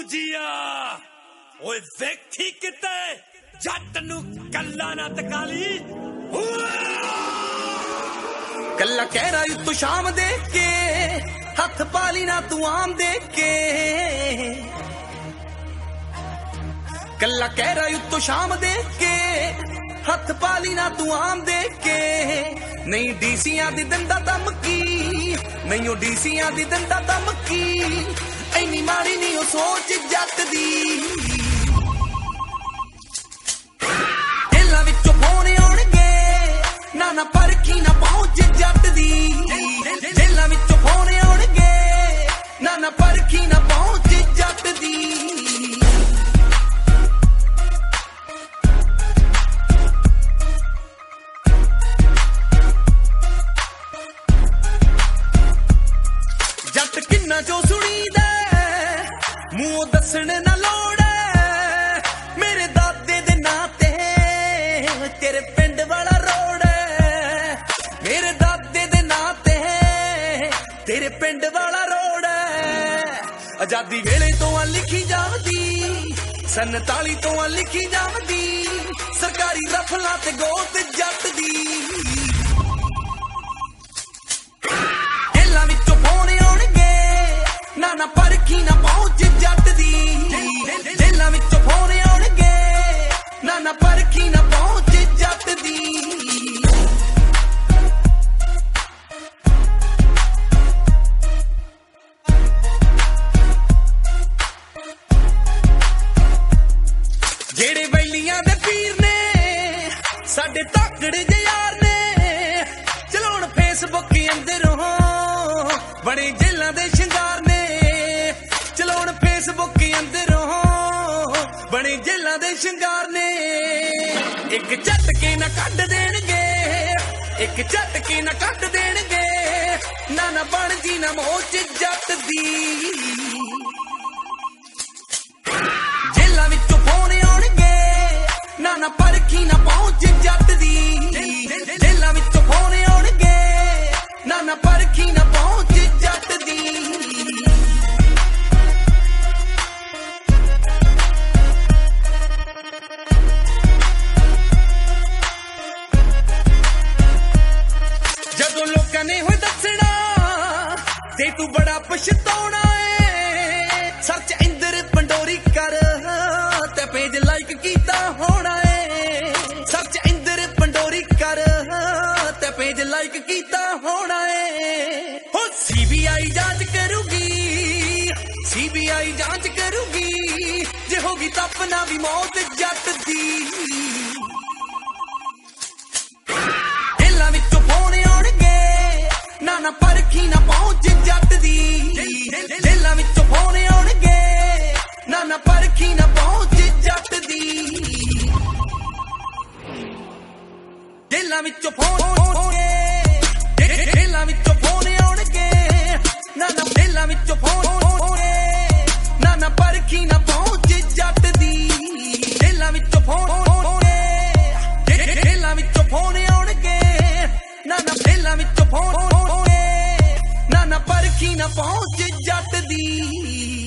ਬੂਜੀਆ ਓਏ ਵੇਖੀ ਕਿਤੇ ਜੱਟ ਨੂੰ ਕੱਲਾ ਨਾ ਤਕਾਲੀ ਕੱਲਾ ਕਹਿ ਰਾ ਤੂੰ ਸ਼ਾਮ ਦੇ ਕੇ, ਹੱਥ ਪਾਲੀ ਨਾ ਤੂੰ ਆਮ ਦੇ ਕੇ। ਕੱਲਾ ਕਹਿ ਰਾ ਤੂੰ ਸ਼ਾਮ ਦੇ ਕੇ, ਹੱਥ ਪਾਲੀ ਨਾ ਤੂੰ ਆਮ ਦੇ ਕੇ। ਨਹੀਂ ਡੀਸੀਆਂ ਦੀ ਦੰਦਾ ਧਮਕੀ, ਨਹੀਂ ਉਹ ਡੀਸੀਆਂ ਦੀ ਦੰਦਾ ਧਮਕੀ। ਐਨੀ ਮਾੜੀ ਨਹੀਂ ਉਹ ਸੋਚ ਜੱਟ ਦੀ। ਹਿੱਲਾਂ ਵਿੱਚੋਂ ਫੋਨ ਆਉਣਗੇ? ਨਾ ਨਾ ਪਰਖੀ, ਨਾ ਪਹੁੰਚ ਜੱਟ ਦੀ। ਹਿੱਲਾਂ ਵਿੱਚੋਂ ਫੋਨ ਆਉਣਗੇ? ਨਾ ਨਾ ਪਰਖੀ, ਨਾ ਪਹੁੰਚ ਜੱਟ ਦੀ। ਜੱਟ ਕਿੰਨਾ ਚੋ ਦੱਸਣ ਨਾ ਲੋੜ ਮੇਰੇ ਦਾਦੇ ਦੇ ਨਾਂ ਤੇ, ਤੇਰੇ ਪਿੰਡ ਵਾਲਾ ਰੋਡ। ਮੇਰੇ ਦਾਦੇ ਦੇ ਨਾਂ ਤੇ, ਤੇਰੇ ਪਿੰਡ ਵਾਲਾ ਰੋਡ। ਆਜ਼ਾਦੀ ਵੇਲੇ ਤੋਂ ਆ ਲਿਖੀ ਜਾਂਦੀ 47 ਤੋਂ ਆ ਲਿਖੀ ਜਾਂਦੀ, ਸਰਕਾਰੀ ਰਫਲਾਂ ਤੇ ਗੋਤ ਜੱਟ ਦੀ ਜਿਹੜੇ ਵੈਲੀਆਂ ਦੇ ਪੀਰ ਨੇ, ਸਾਡੇ ਤਾਕੜੇ ਜੇ ਯਾਰ ਨੇ। ਚਲਾਉਣ ਫੇਸਬੁੱਕ ਅੰਦਰੋਂ ਬੜੇ ਜੇਲਾਂ ਦੇ ਸ਼ਿੰਗਾਰ ਨੇ। ਚਲਾਉਣ ਫੇਸਬੁੱਕ ਅੰਦਰੋਂ ਬੜੇ ਜੇਲਾਂ ਦੇ ਸ਼ਿੰਗਾਰ ਨੇ। ਇੱਕ ਝਟਕੇ ਨਾ ਕੱਢ ਦੇਣਗੇ, ਇੱਕ ਝਟਕੇ ਨਾ ਕੱਢ ਦੇਣਗੇ। ਨਾ ਨਾ ਬਣ ਜੀ, ਨਾ ਮੋਚ ਜੱਟ ਦੀ। ਲੋਕਾਂ ਨੇ ਹੋਏ ਦੱਸਣਾ। ਤੇ ਤੂੰ ਬੜਾ ਪਛਤਾਉਣਾ ਏ ਸਰਚ ਇੰਦਰ ਪੰਡੋਰੀ ਕਰ ਤੇ ਪੇਜ ਲਾਈਕ ਕੀਤਾ ਹੋਣਾ ਏ। ਸਰਚ ਇੰਦਰ ਪੰਡੋਰੀ ਕਰ ਤੇ ਪੇਜ ਲਾਈਕ ਕੀਤਾ ਹੋਣਾ ਏ। ਹੋ ਸੀਬੀਆਈ ਜਾਂਚ ਕਰੂਗੀ ਸੀਬੀਆਈ ਜਾਂਚ ਕਰੂਗੀ। ਜੇ ਹੋਗੀ ਤਾਂ ਆਪਣਾ ਵੀ ਮੌਤ ਜੱਟ ਦੀ ਨਾ ਨਾ ਪਹੁੰਚ ਜੱਟ ਦੀ। ਹਿੱਲਾਂ ਵਿੱਚੋਂ ਫੋਨ ਆਉਣਗੇ। ਨਾ ਨਾ ਪਰਖੀ ਨਾ ਪਹੁੰਚ ਜੱਟ ਦੀ। ਹਿੱਲਾਂ ਵਿੱਚੋਂ ਫੋਨ ਆਉਣਗੇ। ਹਿੱਲਾਂ ਵਿੱਚੋਂ ਫੋਨ ਆਉਣਗੇ। ਨਾ ਨਾ ਹਿੱਲਾਂ ਵਿੱਚੋਂ ਫੋਨ ਆਉਣਗੇ। ਨਾ ਨਾ ਪਰਖੀ ਨਾ ਪਹੁੰਚ ਜੱਟ ਦੀ। ਹਿੱਲਾਂ ਵਿੱਚੋਂ ਫੋਨ ਆਉਣਗੇ। ਹਿੱਲਾਂ ਵਿੱਚੋਂ ਫੋਨ ਆਉਣਗੇ। ਨਾ ਨਾ ਹਿੱਲਾਂ ਵਿੱਚੋਂ ਫੋਨ ਆਉਣਗੇ ਨਾ ਪਹੁੰਚ ਜੱਟ ਦੀ।